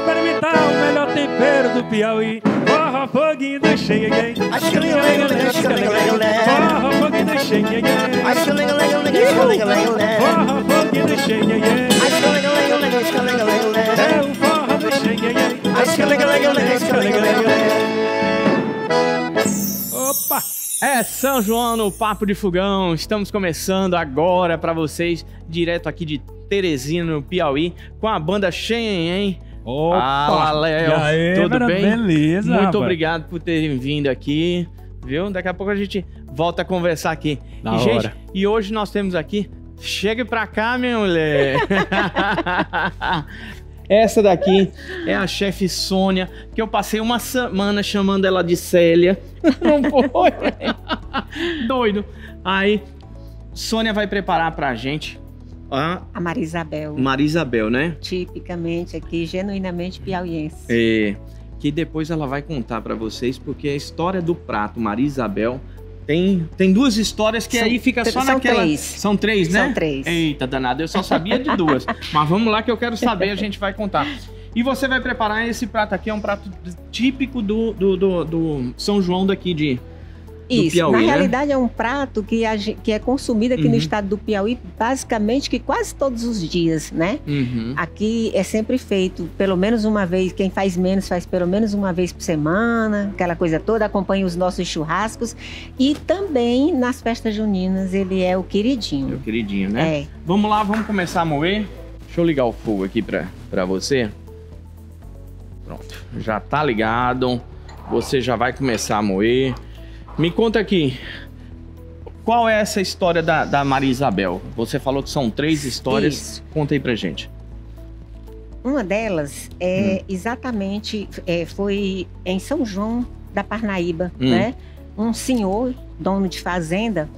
experimentar o melhor tempero do Piauí. Forró, foguinho do xenhenhen. Forró, foguinho do xenhenhen. Forró, foguinho do xenhenhen. É o forró do xenhenhen. Opa! É São João no Papo de Fogão. Estamos começando agora para vocês, direto aqui de Teresina, no Piauí, com a banda Xenhen. Opa! Fala, Léo. Tudo mano, bem? Beleza, Muito rapaz. obrigado por terem vindo aqui, viu? Daqui a pouco a gente volta a conversar aqui. Da e, gente, hora. e hoje nós temos aqui. Chegue pra cá, minha mulher. Essa daqui é a chefe Sônia, que eu passei uma semana chamando ela de Célia. Não foi? Doido. Aí, Sônia vai preparar pra gente a A Maria Isabel, Marisabel, né? tipicamente aqui, genuinamente piauiense. É, que depois ela vai contar pra vocês, porque a história do prato Maria Isabel tem, tem duas histórias que São- aí fica só são naquela. três. São três, né? São três. Eita, danado, eu só sabia de duas. Mas vamos lá que eu quero saber, a gente vai contar. E você vai preparar esse prato aqui, é um prato típico do, do, do- do São João daqui de. Isso, Piauí, na né? realidade é um prato que, a que é consumido aqui Uhum. no estado do Piauí basicamente que quase todos os dias, né? Uhum. Aqui é sempre feito pelo menos uma vez, quem faz menos faz pelo menos uma vez por semana, aquela coisa toda, acompanha os nossos churrascos e também nas festas juninas ele é o queridinho. queridinho, né? É. Vamos lá, vamos começar a moer. Deixa eu ligar o fogo aqui pra, pra você. Pronto, já tá ligado. Você já vai começar a moer. Me conta aqui. Qual é essa história da, da Maria Isabel? Você falou que são três histórias. Isso. Conta aí pra gente. Uma delas é exatamente é, foi em São João da Parnaíba, Hum. né? Um senhor, dono de fazenda,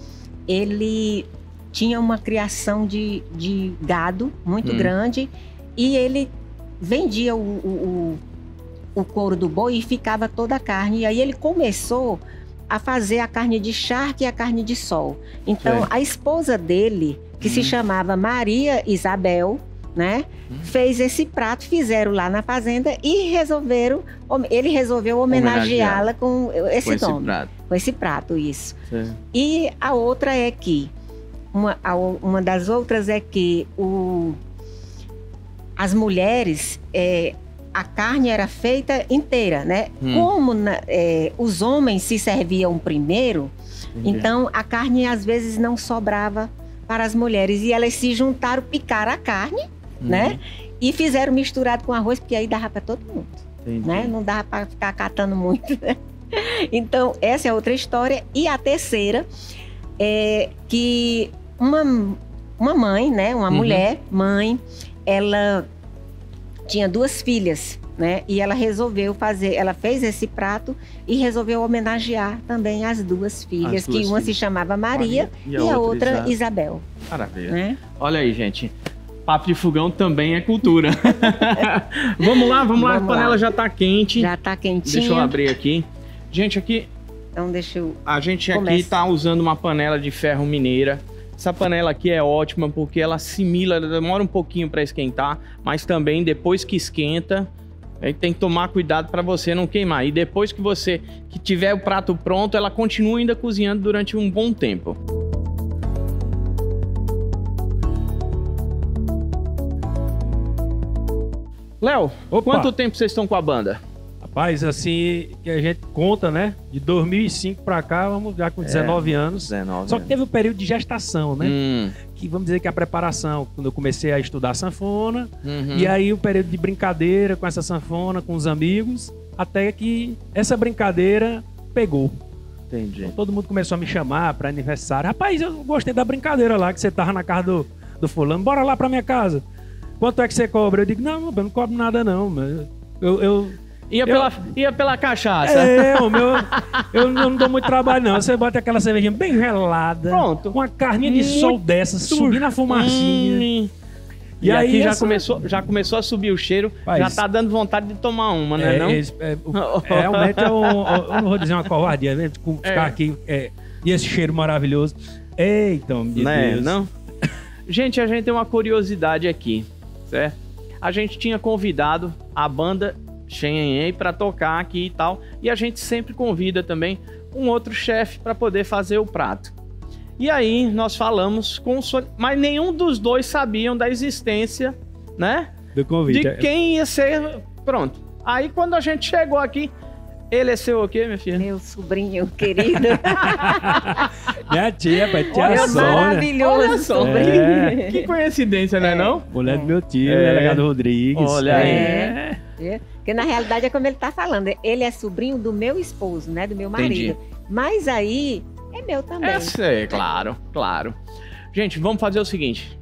ele tinha uma criação de, de gado muito Hum. grande e ele vendia o, o, o, o couro do boi e ficava toda a carne. E aí ele começou a fazer a carne de charque e a carne de sol. Então, a esposa dele, que se Hum. chamava Maria Isabel, né? Hum. Fez esse prato, fizeram lá na fazenda e resolveram. Ele resolveu homenageá-la com esse Com esse nome, prato. com esse prato, isso. Certo. E a outra é que uma, uma das outras é que o, as mulheres é, a carne era feita inteira, né? Hum. Como na- é, os homens se serviam primeiro, Entendi. então a carne às vezes não sobrava para as mulheres e elas se juntaram, picaram a carne, Uhum. né? E fizeram misturado com arroz porque aí dava para todo mundo Entendi. né? Não dava para ficar catando muito, né? Então, essa é outra história. E a terceira é que uma, uma mãe, né? Uma Uhum. mulher, mãe, ela tinha duas filhas, né? E ela resolveu fazer, ela fez esse prato e resolveu homenagear também as duas filhas, duas que uma filhas. se chamava Maria, e a, outra, Isa- Isabel, Maravilha. né? Olha aí, gente. Papo de fogão também é cultura. vamos lá, vamos, lá. A Vamos panela lá. já tá quente. Já tá quentinha. Deixa eu abrir aqui. Gente, aqui Então deixa eu a gente aqui tá usando uma panela de ferro mineira. Essa panela aqui é ótima porque ela assimila, ela demora um pouquinho para esquentar, mas também depois que esquenta, aí tem que tomar cuidado para você não queimar. E depois que você que tiver o prato pronto, ela continua ainda cozinhando durante um bom tempo. Léo, quanto tempo vocês estão com a banda? Rapaz, assim, que a gente conta, né? De 2005 pra cá, vamos já com 19 anos. 19. Só que teve o período de gestação, né? Hum, Que vamos dizer que a preparação, quando eu comecei a estudar sanfona, uhum. e aí o período de brincadeira com essa sanfona, com os amigos, até que essa brincadeira pegou. Entendi. Então, todo mundo começou a me chamar para aniversário. Rapaz, eu gostei da brincadeira lá, que você tava na casa do, do fulano. Bora lá pra minha casa. Quanto é que você cobra? Eu digo, não, eu não cobro nada não. Eu, eu, Ia, Eu- pela, ia pela cachaça. é, o meu, eu não dou muito trabalho não. Você bota aquela cervejinha bem gelada. Pronto. Com uma carninha de Muito sol dessa, subindo a fumacinha. Hum. E E, aí aqui já, essa- começou, já começou a subir o cheiro, Mas- já tá dando vontade de tomar uma, né? É, não? é, o- é, realmente eu, eu não vou dizer uma covardia, né? Com- Ficar É. aqui é, e esse cheiro maravilhoso. Eita, meu né? Deus. Não? Gente, a gente tem uma curiosidade aqui, certo? A gente tinha convidado a banda Xenhen para tocar aqui e tal, e a gente sempre convida também um outro chefe para poder fazer o prato. E aí nós falamos com o Sônia, mas nenhum dos dois sabiam da existência, né? Do convite. De quem ia ser. Pronto. Aí quando a gente chegou aqui, ele é seu o quê, minha filha? Meu sobrinho querido. Minha tia, pai, tia Meu Sônia. maravilhoso Olha sobrinho. É. Que coincidência, né não? Mulher do meu tio, É. delegado Rodrigues. Olha aí. É. É, Porque na realidade é como ele tá falando. Ele é sobrinho do meu esposo, né? Do meu Entendi. marido. Mas aí é meu também. É, claro, claro. Gente, vamos fazer o seguinte.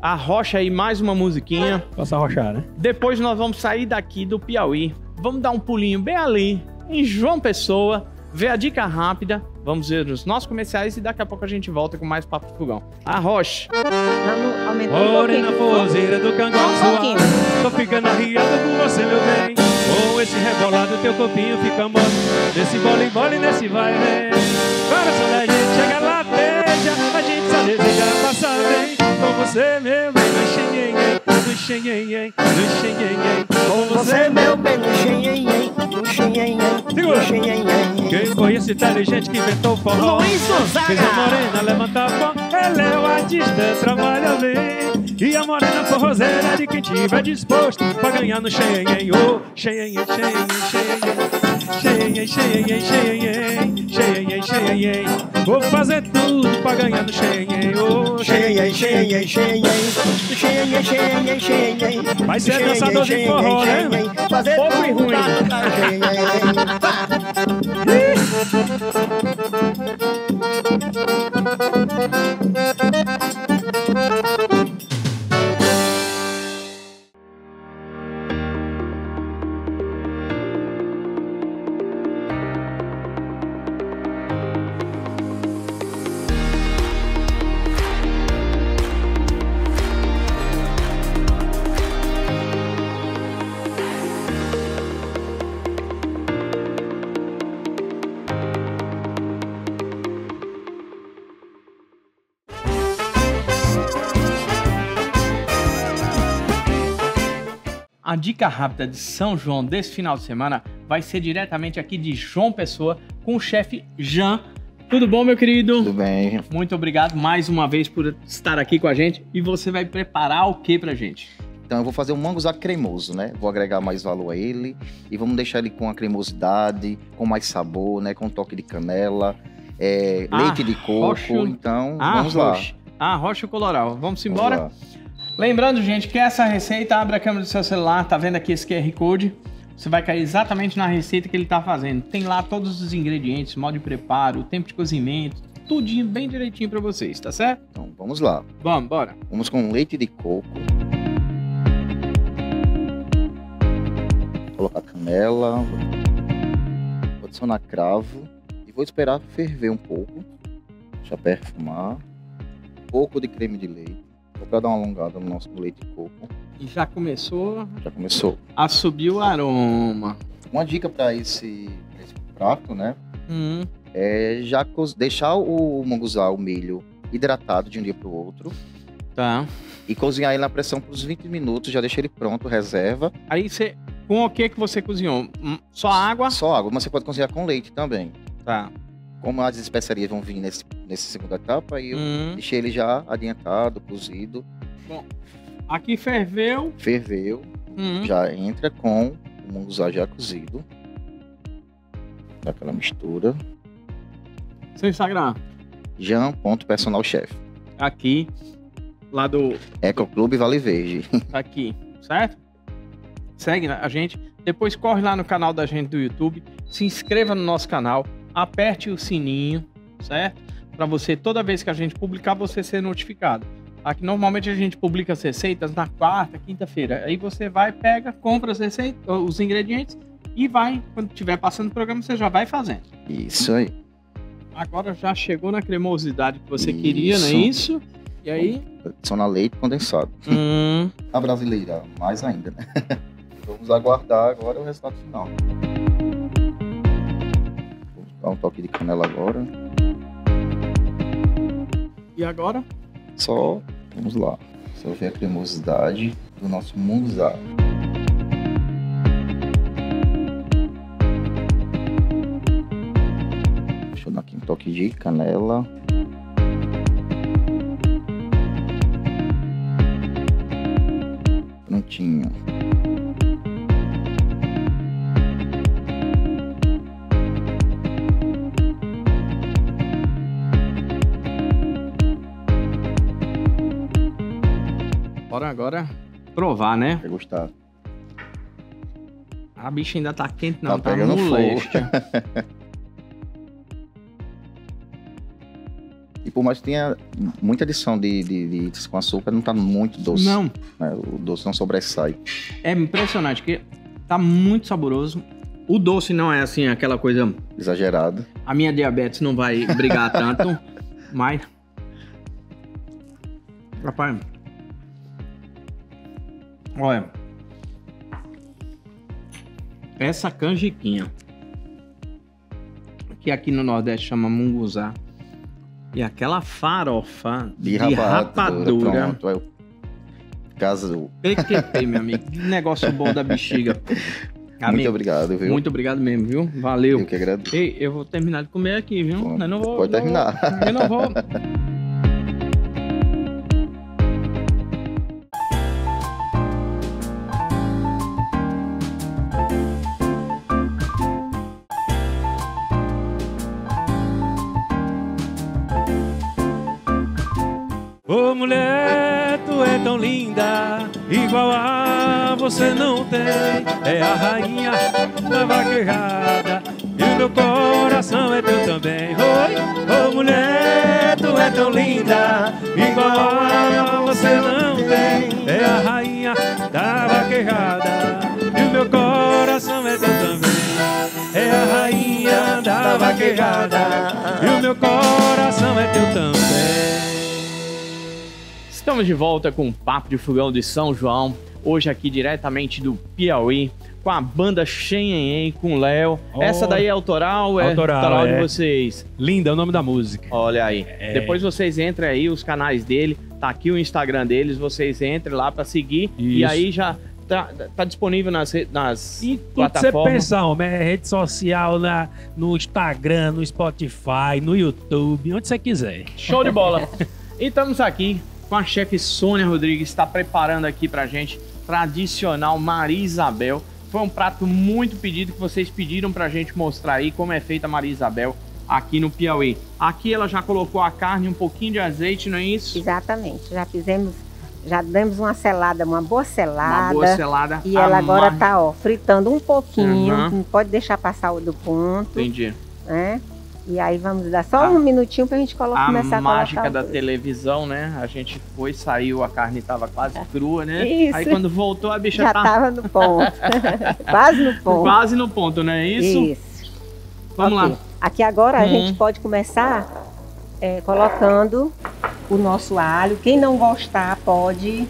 Arrocha aí mais uma musiquinha. Posso arrochar, né? Depois nós vamos sair daqui do Piauí. Vamos dar um pulinho bem ali, em João Pessoa, ver a dica rápida. Vamos ver os nossos comerciais e daqui a pouco a gente volta com mais Papo de Fogão. Arrocha. Vamos aumentar um pouquinho. do cangote um pouquinho. Tô ficando arriada com você, meu bem Com esse rebolado, teu corpinho fica mole Nesse bole, bole, nesse vai, vem Coração da gente chega lá, beija A gente só deseja passar bem Com você, meu bem Do xenhenhen, do xenhenhen, do xenhenhen Com você, meu meu bem, no xenhenhen, no xenhenhen, xenhenhen. Quem foi esse inteligente que inventou o forró? Luiz Gonzaga. Fez a morena levantar pó, ela é o artista, trabalha bem. E a morena forrozeira de quem tiver disposto pra ganhar no Xenhen, oh, Xenhen, Xenhen, Xenhen, Xenhen, Xenhen, Xenhen, Xenhen, Vou fazer tudo pra ganhar no Xenhen, oh, Xenhenhen, xenhenhen, xenhenhen, xenhenhen, xenhenhen, xenhenhen. Vai ser Xenhenhen, dançador de xenhenhen, forró, né? xenhenhen. Fazer Pouco e tudo ruim. A dica rápida de São João desse final de semana vai ser diretamente aqui de João Pessoa com o chefe Jean. Tudo bom, meu querido? Tudo bem. Muito obrigado mais uma vez por estar aqui com a gente. E você vai preparar o que pra gente? Então eu vou fazer um manguzá cremoso, né? Vou agregar mais valor a ele e vamos deixar ele com a cremosidade, com mais sabor, né? Com um toque de canela, é, Ah, leite de coco. Então vamos lá. Arroz. Arroz coloral. Vamos Vamos embora? lá. Lembrando, gente, que essa receita, abre a câmera do seu celular, tá vendo aqui esse QR Code? Você vai cair exatamente na receita que ele tá fazendo. Tem lá todos os ingredientes, modo de preparo, tempo de cozimento, tudinho bem direitinho pra vocês, tá certo? Então vamos lá. Vamos, bora. Vamos com leite de coco. Vou colocar canela. Vou adicionar cravo e vou esperar ferver um pouco. Deixa perfumar. Um pouco de creme de leite. Só para dar uma alongada no nosso leite de coco. E já começou Já começou. a subir o aroma. Uma dica para esse, pra esse prato, né? Hum, É já deixar o manguzá, o milho, hidratado de um dia para o outro tá. e cozinhar ele na pressão por uns 20 minutos. Já deixa ele pronto, reserva. Aí você. Com o que que você cozinhou? Hum, Só água? Só água, mas você pode cozinhar com leite também. Tá. Como as especiarias vão vir nesse, nessa segunda etapa, aí eu Hum. deixei ele já adiantado, cozido, Aqui ferveu. ferveu, Hum. já entra com o munguzá já cozido. Dá aquela mistura. Seu Instagram. Jean.personalchef. Aqui. Lá do. Ecoclube Vale Verde. Tá aqui, certo? Segue a gente. Depois corre lá no canal da gente do YouTube. Se inscreva no nosso canal. Aperte o sininho, certo? Para você, toda vez que a gente publicar, você ser notificado. Aqui normalmente a gente publica as receitas na quarta, quinta-feira. Aí você vai, pega, compra as receitas, os ingredientes e vai. Quando estiver passando o programa, você já vai fazendo. Isso aí. Agora já chegou na cremosidade que você Isso. queria, não é isso? E aí? Adiciona leite condensado. Hum, A brasileira, mais ainda, né? Vamos aguardar agora o resultado final. Vou dar um toque de canela agora. E agora? Só Vamos lá. Vai ver a cremosidade do nosso munguzá. Deixa eu dar aqui um toque de canela. Prontinho. Agora provar, né? Vai gostar. A bicha ainda tá quente, não. Tá Tá, pegando fogo. E por mais que tenha muita adição de, de, de itens com açúcar, não tá muito doce. Não, né? O doce não sobressai. é impressionante, que tá muito saboroso. O doce não é assim, aquela coisa. Exagerado. A minha diabetes não vai brigar tanto, mas. Rapaz. Olha. Essa canjiquinha. Que aqui no Nordeste chama munguzá. E aquela farofa De, de, rapadura. rapadura. Pronto. Aí, caso, PQP, meu amigo. Que negócio bom da bexiga. muito Amigo, obrigado, viu? muito obrigado mesmo, viu? Valeu. Eu que agradeço. Ei, eu vou terminar de comer aqui, viu? Pô, eu não vou, pode não terminar. vou- eu não vou. linda, igual a você não tem. É a rainha da vaquejada, e o meu coração é teu também. Oi, ô mulher, tu é tão linda, igual a você não tem. É a rainha da vaquejada, e o meu coração é teu também. É a rainha da vaquejada, e o meu coração é teu também. Estamos de volta com o Papo de Fogão de São João. Hoje aqui diretamente do Piauí, com a banda Xenhen, com o Léo. Oh. Essa daí é autoral? É Autoral, de é. vocês. Linda é o nome da música. Olha aí. É. Depois vocês entrem aí, os canais dele. Tá aqui o Instagram deles. Vocês entrem lá pra seguir. E Isso. aí já tá, tá disponível nas, nas E que você plataformas. pensar, homem, é rede social na, no Instagram, no Spotify, no YouTube, onde você quiser. Show de bola. e estamos aqui com a chefe Sônia Rodrigues, está preparando aqui pra gente tradicional Maria Isabel. Foi um prato muito pedido que vocês pediram pra gente mostrar aí como é feita a Maria Isabel aqui no Piauí. Aqui ela já colocou a carne, um pouquinho de azeite, não é isso? Exatamente. Já fizemos, já demos uma selada, uma boa selada. Uma boa selada. E ela agora amarga. tá, ó, fritando um pouquinho. Uhum. Não pode deixar passar o do ponto, Entendi. né? E aí vamos dar só A- um minutinho pra gente colo- A começar a mágica colocar da o- televisão, né? A gente foi, saiu, a carne tava quase crua, né? Isso. Aí quando voltou, a bicha Já tá tava no ponto. Quase no ponto. quase no ponto, não é isso? Isso. Vamos Ok. lá. Aqui agora a Hum. gente pode começar é, colocando o nosso alho. Quem não gostar pode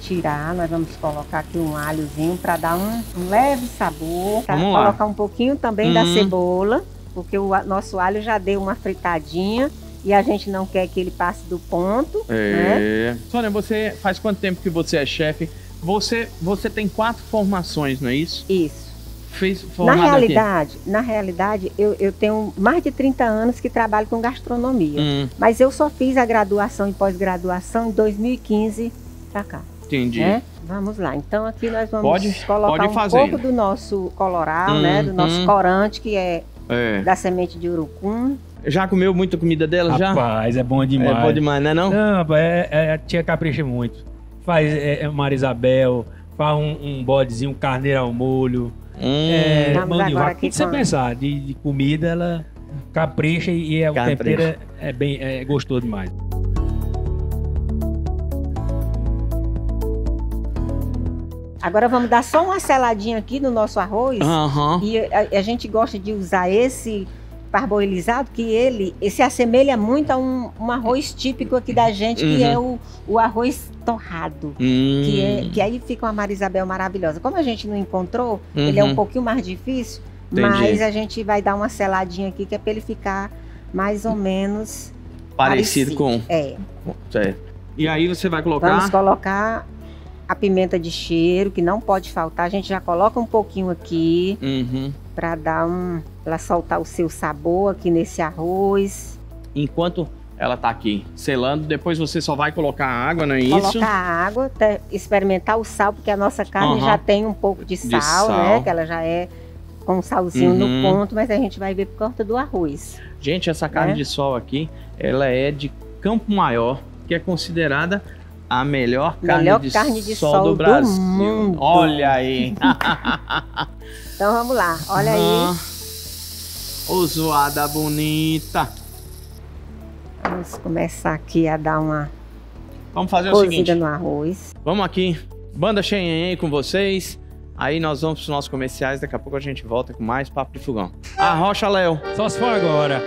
tirar. Nós vamos colocar aqui um alhozinho para dar um, um leve sabor. Tá? Vamos lá. Colocar um pouquinho também da Hum. cebola, porque o nosso alho já deu uma fritadinha e a gente não quer que ele passe do ponto. né? É. Sônia, você faz quanto tempo que você é chefe? Você, você tem quatro formações, não é isso? Isso. Fez Na formada aqui. realidade, na realidade, eu, eu tenho mais de 30 anos que trabalho com gastronomia. Hum, Mas eu só fiz a graduação e pós-graduação em 2015 pra cá. entendi. né? Vamos lá. Então aqui nós vamos Pode- colocar pode um pouco do nosso coloral, né? Do nosso Uhum. corante, que é É. da semente de urucum. Já comeu muita comida dela? já? Rapaz, é bom demais. É bom demais, né não? Não, rapaz, é, é, a tia capricha muito. Faz é, é Maria Isabel, faz um, um bodezinho, um carneiro ao molho. Hum, É, Vamos mão de agora vaca. aqui Tudo que você pensar de, de comida, ela capricha e é, o tempero é, é bem é gostoso demais. Agora vamos dar só uma seladinha aqui no nosso arroz. Aham. E a, a gente gosta de usar esse parboilizado, que ele, se assemelha muito a um, um arroz típico aqui da gente, que Uhum. é o, o arroz torrado. Hum. Que, é, que aí fica uma Maria Isabel maravilhosa. Como a gente não encontrou, ele é um Uhum. pouquinho mais difícil, Entendi. mas a gente vai dar uma seladinha aqui, que é para ele ficar mais ou menos Parecido com. É. É. E aí você vai colocar. Vamos colocar a pimenta de cheiro, que não pode faltar. A gente já coloca um pouquinho aqui Uhum. para dar um, para soltar o seu sabor aqui nesse arroz. Enquanto ela tá aqui selando, depois você só vai colocar a água, não é isso? Colocar a água, experimentar o sal, porque a nossa carne Aham. já tem um pouco de sal, sal. né? Que ela já é com um salzinho Uhum. no ponto, mas a gente vai ver por conta do arroz. Gente, essa carne É. de sol aqui, ela é de Campo Maior, que é considerada a melhor carne, Melhor de, carne de sol, sol do do Brasil. mundo. Olha aí. Então vamos lá, olha aí. Ah, Ô zoada bonita. Vamos começar aqui a dar uma Vamos fazer o cozida seguinte. no arroz. Vamos aqui, Banda Xenhen com vocês. Aí nós vamos pros nossos comerciais, daqui a pouco a gente volta com mais Papo de Fogão. Arrocha, Léo. Só se for agora.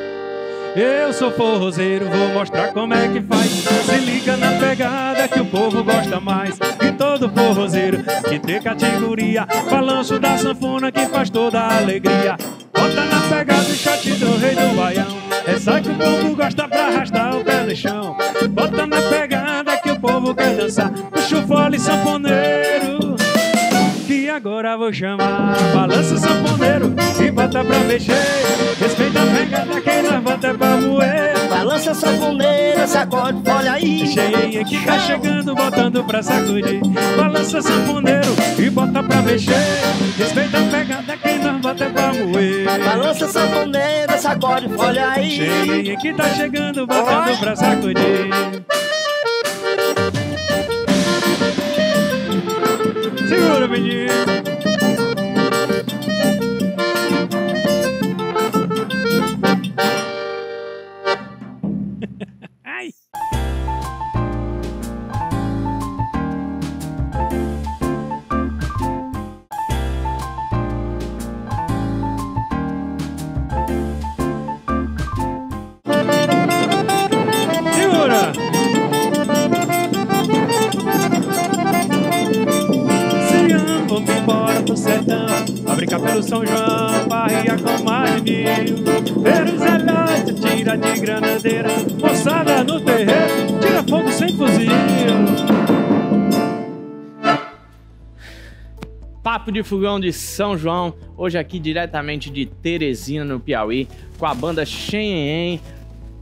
Eu sou forrozeiro, vou mostrar como é que faz. Se liga na pegada que o povo gosta mais. E todo forrozeiro que tem categoria. Balanço da sanfona que faz toda a alegria. Bota na pegada o shot do rei do baião. Essa que o povo gosta pra arrastar o pé no chão. Bota na pegada que o povo quer dançar. Puxa o fole sanfoneiro agora vou chamar. Balança o sanfoneiro e bota pra mexer. Respeita a pegada que nós bota pra moer. Balança sanfoneira, sacode, olha aí. Cheia que tá chegando, botando pra sacudir. Balança sanfoneiro e bota pra mexer. Respeita a pegada que nós bota pra moer. Balança sanfoneira, sacode, olha aí. Cheia que tá chegando, botando pra sacudir. Tiro de you? A brincar pelo São João Barria com mais Pelos elásticos, tira de granadeira. Moçada no terreiro Tira fogo sem fuzil. Papo de Fogão de São João, hoje aqui diretamente de Teresina, no Piauí, com a banda Xenhen,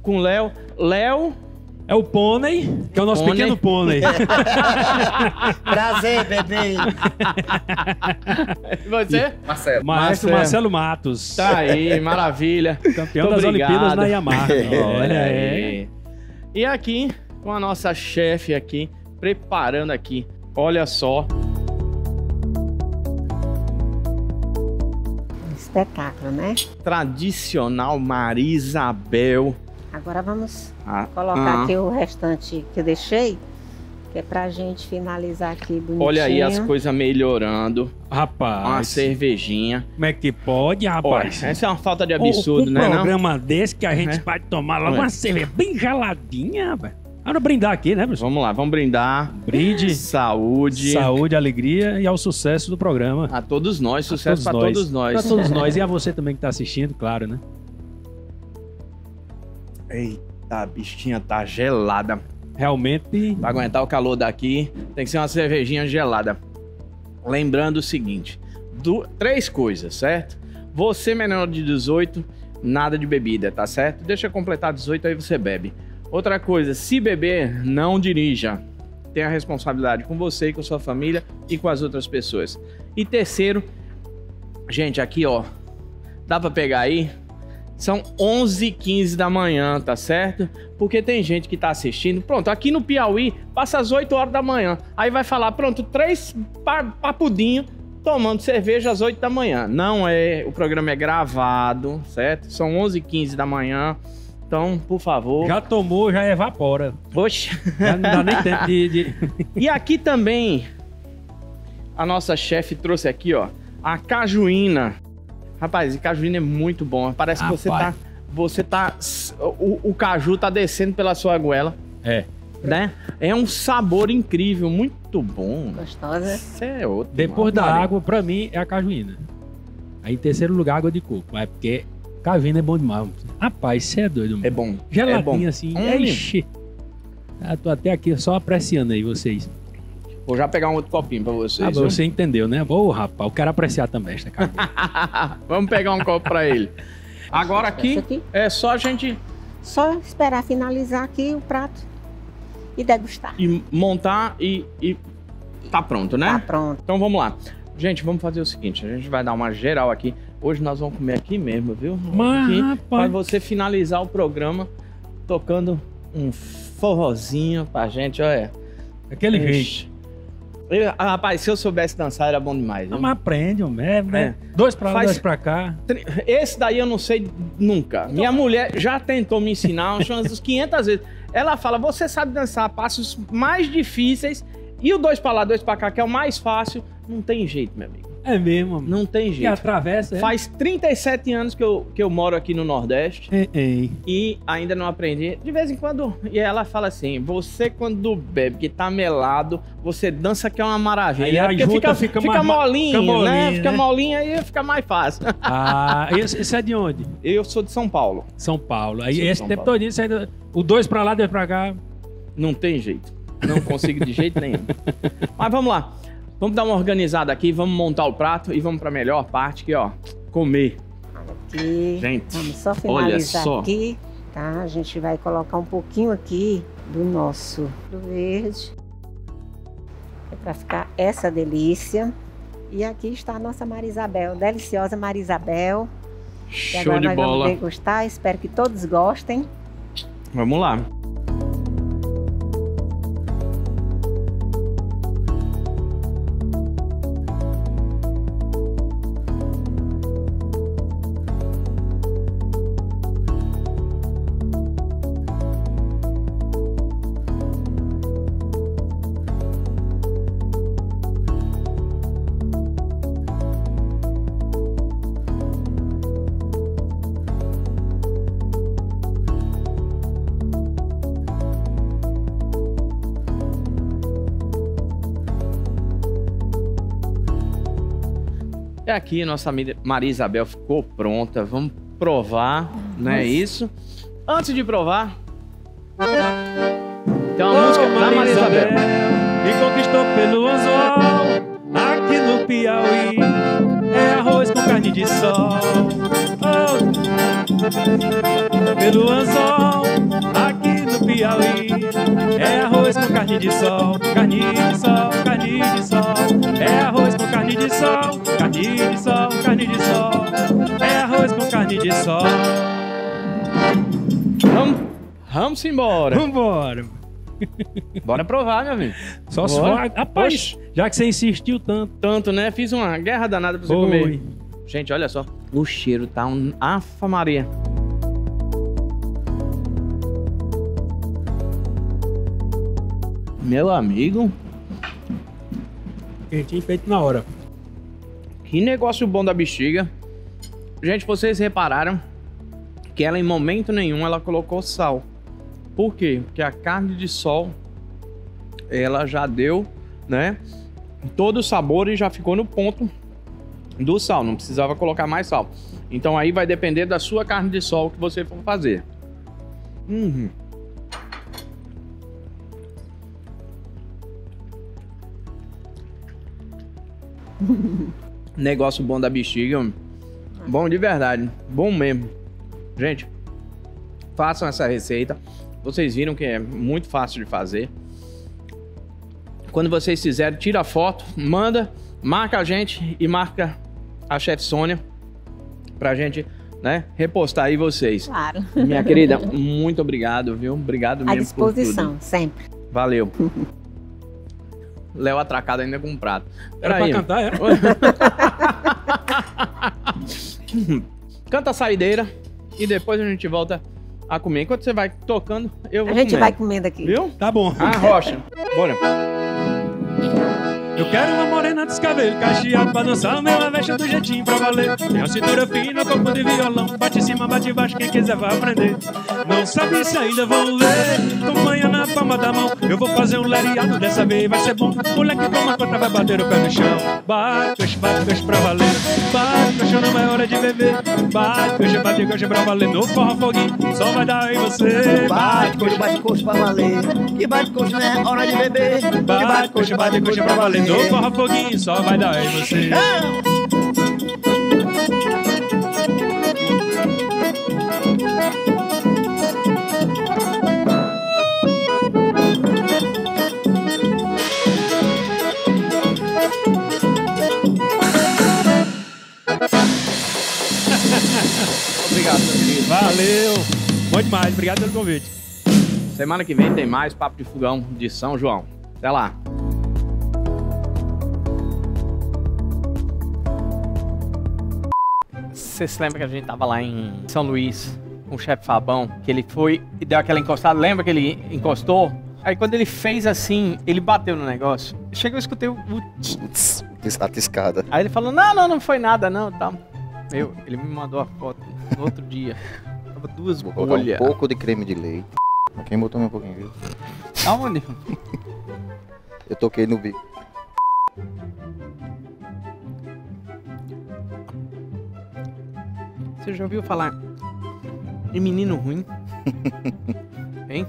com Léo. Léo, É o pônei, que é o nosso Pônei. pequeno pônei Prazer, bebê. você? Marcelo. Maestro Marcelo. Marcelo Matos Tá aí, maravilha. Campeão das obrigado. Olimpíadas na Yamaha Olha Olha aí aí. E aqui, com a nossa chefe aqui, preparando aqui. Olha só, Espetáculo, né? tradicional Marisabel. Agora vamos Ah, colocar ah. aqui o restante que eu deixei, que é pra gente finalizar aqui bonitinho. Olha aí as coisas melhorando. Uma Rapaz, cervejinha. como é que pode, Olha, rapaz? essa é uma falta de Um- absurdo, um né? Não? programa desse que a gente É. pode tomar logo É. uma cerveja bem geladinha, rapaz. Vamos brindar aqui, né, professor? Vamos lá, vamos brindar. Brinde, Saúde. saúde, alegria e ao sucesso do programa. A todos nós, sucesso para todos nós. Pra todos nós e a você também que tá assistindo, claro, né? Eita, a bichinha tá gelada. Realmente, Pra aguentar o calor daqui, tem que ser uma cervejinha gelada. Lembrando o seguinte: du- três coisas, certo? Você menor de 18, nada de bebida, tá certo? Deixa completar 18 aí você bebe. Outra coisa, se beber, não dirija. Tenha responsabilidade com você e com sua família e com as outras pessoas. E terceiro, gente, aqui ó, dá pra pegar aí? São 11h15 da manhã, tá certo? Porque tem gente que tá assistindo. Pronto, aqui no Piauí, passa às 8 horas da manhã. Aí vai falar, pronto, três pa papudinho tomando cerveja às 8 da manhã. Não é, o programa é gravado, certo? São 11h15 da manhã. Então, por favor. já tomou, já evapora. Oxe. Já não dá nem tempo de. de- E aqui também, a nossa chefe trouxe aqui, ó, a cajuína. Rapaz, e cajuína é muito bom. Parece que você tá. Rapaz. Você tá. O, o caju tá descendo pela sua goela, É. né? É um sabor incrível, muito bom. Gostosa. Isso é outro. Depois da água, pra mim, é a cajuína. Aí, em terceiro lugar, água de coco. Mas porque cajuína é bom demais. Rapaz, você é doido, mano. É bom. Geladinho é bom. assim. Homem. Ixi. Ah, tô até aqui só apreciando aí vocês. Vou já pegar um outro copinho pra Ah, vocês. viu? você entendeu, né? Ô, rapaz, eu quero apreciar também esta cara. Vamos pegar um copo pra ele. Agora aqui aqui. é só a gente Só esperar finalizar aqui o prato e degustar. ir montar e, e tá pronto, né? Tá pronto. Então vamos lá. Gente, vamos fazer o seguinte: a gente vai dar uma geral aqui. Hoje nós vamos comer aqui mesmo, viu? Mas, aqui, rapaz. Pra você finalizar o programa tocando um forrozinho pra gente, olha. Aquele jeito. Eu- ah, rapaz, se eu soubesse dançar era bom demais. Não, mas aprende, homem. É, né? Dois pra lá, Faz- dois pra cá. Esse daí eu não sei nunca. Minha mulher já tentou me ensinar umas 500 vezes. Ela fala: você sabe dançar passos mais difíceis e o dois pra lá, dois pra cá, que é o mais fácil. Não tem jeito, meu amigo. É mesmo, homem. Não tem jeito. atravessa, é? Faz 37 anos que eu, que eu moro aqui no Nordeste Ei, ei. e ainda não aprendi. De vez em quando. E ela fala assim: você, quando bebe, que tá melado, você dança que é uma maravilha. Aí a Porque junta fica, fica fica, mais- molinho, fica molinho, né? Fica né? molinho aí fica mais fácil. Ah, esse, é de onde? Eu sou de São Paulo. São Paulo. Aí esse São tempo Paulo. isso aí, o dois pra lá, dois pra cá. Não tem jeito. Não consigo de jeito nenhum. Mas vamos lá. Vamos dar uma organizada aqui, vamos montar o prato e vamos pra melhor parte que, ó, comer. Aqui. Gente, Vamos só olha finalizar só. aqui. Tá? A gente vai colocar um pouquinho aqui do nosso do verde. É para ficar essa delícia. E aqui está a nossa Marisabel, deliciosa Marisabel. E Show agora de nós bola. vamos degustar. Espero que todos gostem. Vamos lá. Aqui, nossa amiga Maria Isabel ficou pronta. Vamos provar, não é isso? Antes de provar, tem uma música da Maria Isabel. Me conquistou pelo anzol, aqui no Piauí. É arroz com carne de sol. Oh. Pelo anzol, aqui Piauí. É arroz com carne de sol, carne de sol, carne de sol. É arroz com carne de sol, carne de sol, carne de sol. É arroz com carne de sol. Vamos, vamos embora. Vambora. Bora provar, meu amigo. Só se for. Rapaz, já que você insistiu tanto. Tanto, né? Fiz uma guerra danada pra você Oi. comer. Gente, olha só. O cheiro tá um afa Maria. Meu amigo, Quentinho feito na hora. que negócio bom da bexiga. Gente, vocês repararam que ela em momento nenhum ela colocou sal. Por quê? Porque a carne de sol ela já deu, né? Todo o sabor e já ficou no ponto do sal, não precisava colocar mais sal. Então aí vai depender da sua carne de sol que você for fazer. Uhum. Negócio bom da bexiga. Bom de verdade. Bom mesmo. Gente, façam essa receita. Vocês viram que é muito fácil de fazer. Quando vocês fizerem, tira a foto, manda, marca a gente e marca a chefe Sônia pra gente, né, repostar aí vocês. Claro. Minha querida, muito obrigado, viu? Obrigado À mesmo tudo. disposição, sempre. Valeu. Léo atracado ainda com um prato. Era pra Peraí. cantar, é? Canta a saideira e depois a gente volta a comer. Enquanto você vai tocando, eu A vou gente comendo. vai comendo aqui. Viu? Tá bom. Ah, Rocha. Bora. Eu quero uma morena descabelo, cacheado pra dançar, meu avexa do jeitinho pra valer. Tem a cintura fina, corpo de violão, bate em cima, bate embaixo, quem quiser vai aprender. Não sabe se ainda vão ver, acompanha na palma da mão. Eu vou fazer um lariado dessa vez, vai ser bom. Moleque, toma conta, vai bater o pé no chão. Bate, coxa, bate, coxa pra valer. Bate, coxa, não é hora de beber. Bate, coxa, bate, coxa pra valer. No forró foguinho, só vai dar em você. Bate, coxa, bate coxa pra valer. Que bate coxa, né? Hora de beber. Que Bate, coxa, bate, coxa pra valer. No forró foguinho, só vai dar em você. Ah! Obrigado, meu querido. Valeu. Bom demais, obrigado pelo convite. Semana que vem tem mais Papo de Fogão de São João. Até lá. Você se lembra que a gente tava lá em São Luís com o chefe Fabão, que ele foi e deu aquela encostada, lembra que ele encostou? Aí quando ele fez assim, ele bateu no negócio. Chegou, eu escutei o... Está tiscada. Aí ele falou, não, não, não foi nada não, tá. Meu, ele me mandou a foto no outro dia. Tava duas colocar um bolhas. pouco de creme de leite. Quem botou meu pouquinho, viu? Aonde? Eu toquei no bico. Você já ouviu falar em menino ruim? hein?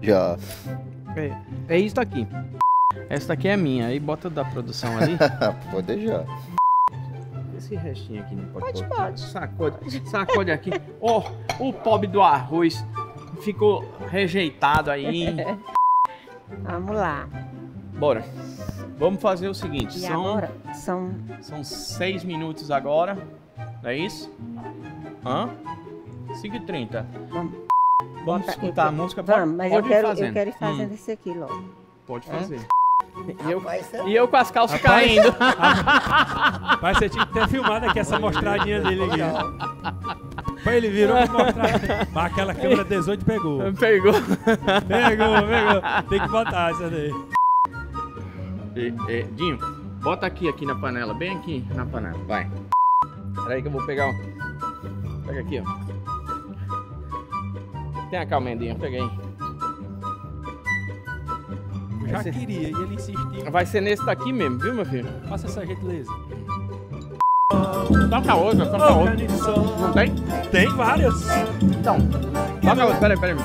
Já. É, é isso aqui. Essa daqui é minha. Aí bota da produção ali. Pode deixar. Esse restinho aqui não pode Pode, botar. pode. Sacode, sacode aqui. Ó, o pobre do arroz ficou rejeitado aí. Vamos lá. Bora. Vamos fazer o seguinte. E São, agora são são seis minutos agora. Não é isso? Hã? 5 e 30 Vamos. Vamos Bota- eu escutar a quero- música? Pode, Vamos, mas pode eu quero, eu quero ir fazendo Hum, esse aqui logo. pode É? fazer. E eu, Rapaz, é- e eu com as calças Rapaz. caindo. Mas você tinha que ter filmado aqui essa mostradinha dele aqui. Foi ele virou e mostrar. Mas aquela câmera 18 pegou. Pegou. Pegou, pegou. Tem que botar essa daí. E, e, Dinho, bota aqui, aqui na panela, bem aqui na panela, vai. Peraí que eu vou pegar o... Pega aqui, ó. Tem a calmendinha, peguei. Eu já ser- queria e ele insistiu. Vai ser nesse daqui mesmo, viu, meu filho? Faça essa gentileza. Toca outra, toca outra. Não tem? Tem várias. Então. Toca outra, peraí, peraí.